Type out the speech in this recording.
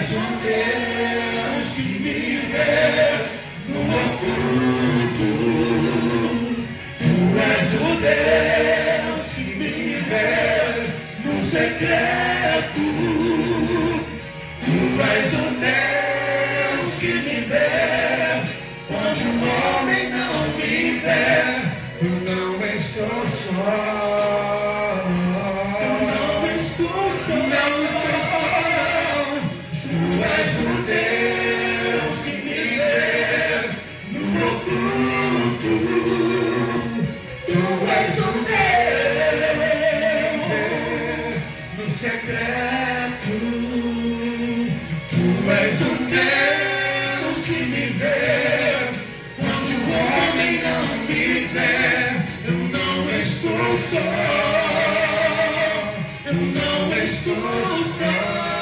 és um Deus que me vê no oculto. Tu és o Deus que me vê no secreto. Tu és o Deus que me vê onde o homem não me vê. Eu não estou só. Eu não estou só. Secreto. Tu és o Deus que me vê quando o homem não me vê. Eu não estou só. Eu não estou só.